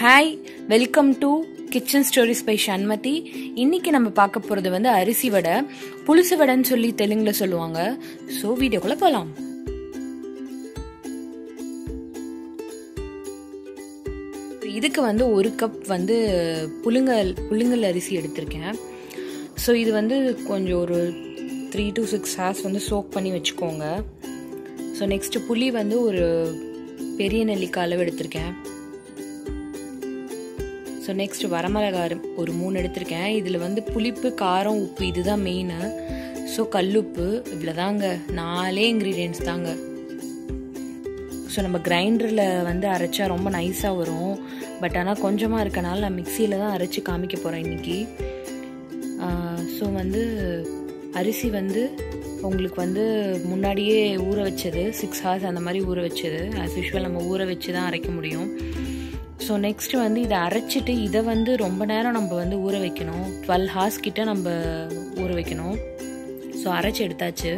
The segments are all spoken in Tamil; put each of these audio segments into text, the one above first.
Hi welcome to kitchen stories by Shanmathi இன்னைக்கு நம்ம பார்க்க போறது வந்து அரிசி வடை. புளிசு வடைன்னு சொல்லி தெலுங்குல சொல்லுவாங்க. ஸோ வீடியோக்குள்ள போகலாம் இதுக்கு வந்து ஒரு கப் வந்து புழுங்கல் புழுங்கல் அரிசி எடுத்திருக்கேன். ஸோ இது வந்து கொஞ்சம் ஒரு த்ரீ டு சிக்ஸ் ஹார்ஸ் வந்து சோக் பண்ணி வச்சுக்கோங்க. ஸோ நெக்ஸ்ட் புளி வந்து ஒரு பெரிய நெல்லிக்காய் அளவு எடுத்திருக்கேன். ஸோ நெக்ஸ்ட் வரமிளகாரம் ஒரு மூணு எடுத்திருக்கேன். இதில் வந்து புளிப்பு காரம் உப்பு இதுதான் மெயின் ஸோ கல்லுப்பு இவ்வளோதாங்க நாலே இன்க்ரீடியன்ஸ் தாங்க. ஸோ நம்ம கிரைண்டரில் வந்து அரைச்சா ரொம்ப நைஸாக வரும். பட் ஆனால் கொஞ்சமாக இருக்கனால நான் மிக்சியில் தான் அரைச்சி காமிக்க போகிறேன் இன்றைக்கி ஸோ வந்து அரிசி வந்து உங்களுக்கு வந்து முன்னாடியே ஊற வச்சது சிக்ஸ் ஹார்ஸ் அந்த மாதிரி ஊற வச்சது. ஆஸ் யூஷுவல் நம்ம ஊற வச்சு தான் அரைக்க முடியும். ஸோ நெக்ஸ்ட் வந்து இதை அரைச்சிட்டு இதை வந்து ரொம்ப நேரம் நம்ம வந்து ஊற வைக்கணும். டுவெல் ஹார்ஸ் கிட்ட நம்ம ஊற வைக்கணும். ஸோ அரைச்சி எடுத்தாச்சு.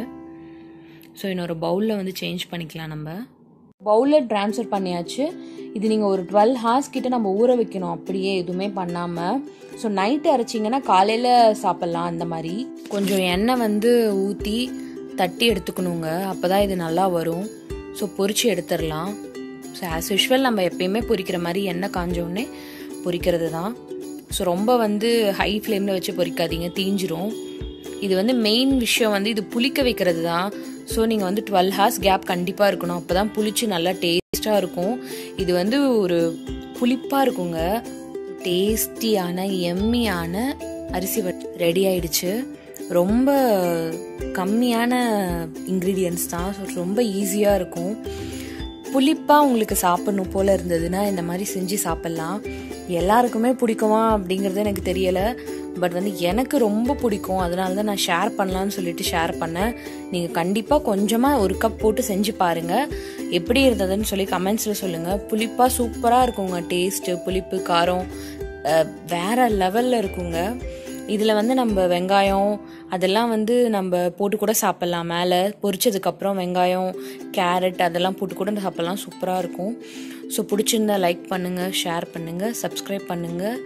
ஸோ இன்னொரு பவுலில் வந்து சேஞ்ச் பண்ணிக்கலாம் நம்ம. பவுலில் ட்ரான்ஸ்ஃபர் பண்ணியாச்சு. இது நீங்கள் ஒரு டுவெல் ஹார்ஸ் கிட்ட நம்ம ஊற வைக்கணும். அப்படியே எதுவுமே பண்ணாமல் ஸோ நைட்டு அரைச்சிங்கன்னா காலையில் சாப்பிட்லாம் அந்த மாதிரி. கொஞ்சம் எண்ணெய் வந்து ஊற்றி தட்டி எடுத்துக்கணுங்க. அப்போ தான் இது நல்லா வரும். ஸோ பொறிச்சு எடுத்துடலாம். ஸோ ஆஸ் யூஷுவல் நம்ம எப்பயுமே பொரிக்கிற மாதிரி எண்ணெய் காஞ்சோடனே பொரிக்கிறது தான் ஸோ ரொம்ப வந்து ஹை ஃப்ளேமில் வச்சு பொறிக்காதீங்க தீஞ்சிரும். இது வந்து மெயின் விஷயம் வந்து இது புளிக்க வைக்கிறது தான் ஸோ நீங்கள் வந்து டுவெல் ஹார்ஸ் கேப் கண்டிப்பாக இருக்கணும். அப்போ தான் புளிச்சு நல்லா டேஸ்ட்டாக இருக்கும். இது வந்து ஒரு புளிப்பாக இருக்குங்க. டேஸ்டியான எம்மியான அரிசி ரெடி ஆயிடுச்சு. ரொம்ப கம்மியான இன்க்ரீடியன்ஸ் தான். ஸோ ரொம்ப ஈஸியாக இருக்கும். புளிப்பாக உங்களுக்கு சாப்பிடணும் போல் இருந்ததுன்னா இந்த மாதிரி செஞ்சு சாப்பிட்லாம். எல்லாருக்குமே பிடிக்குமா அப்படிங்கிறது எனக்கு தெரியலை. பட் வந்து எனக்கு ரொம்ப பிடிக்கும். அதனால தான் நான் ஷேர் பண்ணலான்னு சொல்லிட்டு ஷேர் பண்ணேன். நீங்கள் கண்டிப்பாக கொஞ்சமாக ஒரு கப் போட்டு செஞ்சு பாருங்கள் எப்படி இருந்ததுன்னு சொல்லி கமெண்ட்ஸில் சொல்லுங்கள் புளிப்பாக சூப்பராக இருக்குங்க. டேஸ்ட்டு புளிப்பு காரம் வேற லெவலில் இருக்குங்க. இதில் வந்து நம்ம வெங்காயம் அதெல்லாம் வந்து நம்ம போட்டு கூட சாப்பிட்லாம். மேலே பொரிச்சதுக்கப்புறம் வெங்காயம் கேரட் அதெல்லாம் போட்டு கூட சாப்பிட்லாம். சூப்பராக இருக்கும். ஸோ பிடிச்சிருந்தா லைக் பண்ணுங்கள் ஷேர் பண்ணுங்கள் சப்ஸ்கிரைப் பண்ணுங்கள்